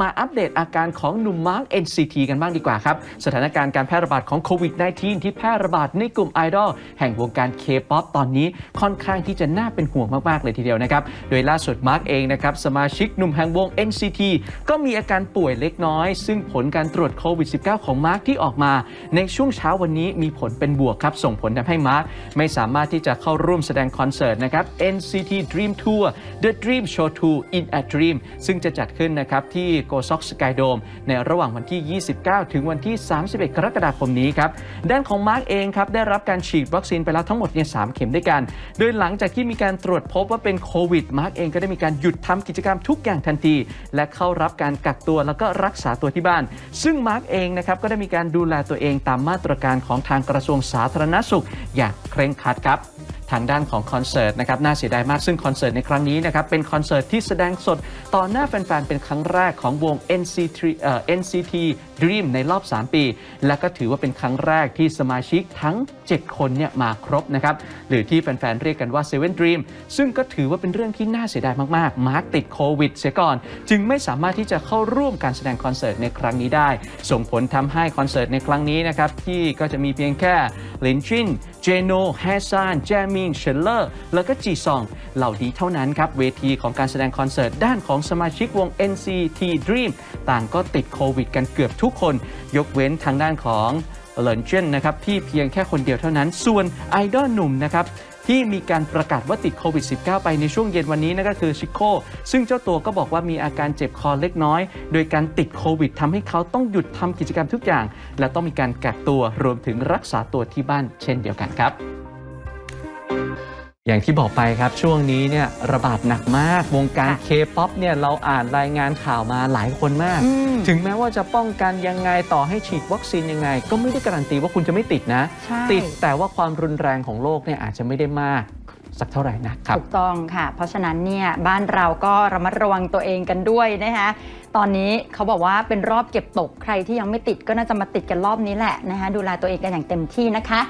มาอัปเดตอาการของหนุ่มมาร์ก NCT กันบ้างดีกว่าครับ สถานการณ์การแพร่ระบาดของโควิด -19 ที่แพร่ระบาดในกลุ่มไอดอลแห่งวงการ K-POP ตอนนี้ค่อนข้างที่จะน่าเป็นห่วงมาก ๆ เลยทีเดียวนะครับ โดยล่าสุดมาร์กเองนะครับ สมาชิกหนุ่มแห่งวง NCT ก็มีอาการป่วยเล็กน้อย ซึ่งผลการตรวจโควิด -19 ของมาร์กที่ออกมา ในช่วงเช้าวันนี้มีผลเป็นบวกครับส่งผลทำให้มาร์กไม่สามารถที่จะเข้าร่วมแสดงคอนเสิร์ตนะครับ NCT Dream Tour The Dream Show 2 in a Dream ซึ่งจะจัดขึ้นนะครับที่ g o s o k Sky Dome ในระหว่างวันที่ 29 ถึงวันที่ 31 กรกฎาคมนี้ครับ ด้านของมาร์กเองครับ ได้รับการฉีดวัคซีนไปแล้วทั้งหมดเนี่ยสามเข็มด้วยกัน โดยหลังจากที่มีการตรวจพบว่าเป็นโควิด มาร์กเองก็ได้มีการหยุดทำกิจกรรมทุกอย่างทันที และเข้ารับการกักตัวแล้วก็รักษาตัวที่บ้าน ซึ่งมาร์กเองนะครับก็ได้มีการดูแลตัวเองตามมาตรการของทางกระทรวงสาธารณสุข อย่างเคร่งครัดครับ ทางด้านของคอนเสิร์ตนะครับน่าเสียดายมากซึ่งคอนเสิร์ตในครั้งนี้นะครับเป็นคอนเสิร์ตที่แสดงสดต่อหน้าแฟนๆ เป็นครั้งแรกของวง NCT เอ่อ NCT Dream ในรอบ 3 ปี และก็ถือว่าเป็นครั้งแรกที่สมาชิกทั้ง 7 คนเนี่ยมาครบนะครับหรือที่แฟนๆ เรียกกันว่า Seven Dream ซึ่งก็ถือว่าเป็นเรื่องที่น่าเสียดายมากๆ มาร์กติดโควิดเสียก่อน จึงไม่สามารถที่จะเข้าร่วมการแสดงคอนเสิร์ตในครั้งนี้ได้ ส่งผลทำให้คอนเสิร์ตในครั้งนี้นะครับที่ก็จะมีเพียงแค่ เหรินจวิ้น เจโนแฮชาน แจมิน เฉินเล่อ แล้วก็จีซอง เหล่านี้เท่านั้นครับ เวทีของการแสดงคอนเสิร์ตด้านของสมาชิกวง NCT Dream ต่างก็ติดโควิดกันเกือบทุกคน ยกเว้นทางด้านของเหรินจวิ้นนะครับที่เพียงแค่คนเดียวเท่านั้น ส่วนไอดอลหนุ่มนะครับ ที่มีการประกาศว่าติดโควิด -19 ไปในช่วงเย็นวันนี้นั่นก็คือซิโก้ซึ่งเจ้าตัวก็บอกว่ามีอาการเจ็บคอเล็กน้อย โดยการติดโควิดทำให้เขาต้องหยุดทำกิจกรรมทุกอย่าง และต้องมีการกักตัวรวมถึงรักษาตัวที่บ้านเช่นเดียวกันครับ อย่างที่บอกไปครับช่วงนี้เนี่ยระบาดหนักมาก วงการค่ะ K-POP เนี่ยเราอ่านรายงานข่าวมาหลายคนมากอืมถึงแม้ว่าจะป้องกันยังไงต่อให้ฉีดวัคซีนยังไง ก็ไม่ได้การันตีว่าคุณจะไม่ติดนะใช่ติดแต่ว่าความรุนแรงของโรคเนี่ยอาจจะไม่ได้มากสักเท่าไหร่นะครับถูกต้องค่ะ เพราะฉะนั้นเนี่ยบ้านเราก็ระมัดระวังตัวเองกันด้วยนะคะตอนนี้เขาบอกว่าเป็นรอบเก็บตกใครที่ยังไม่ติดก็น่าจะมาติดกันรอบนี้แหละนะคะดูแลตัวเองกันอย่างเต็มที่นะคะ